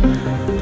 Yeah.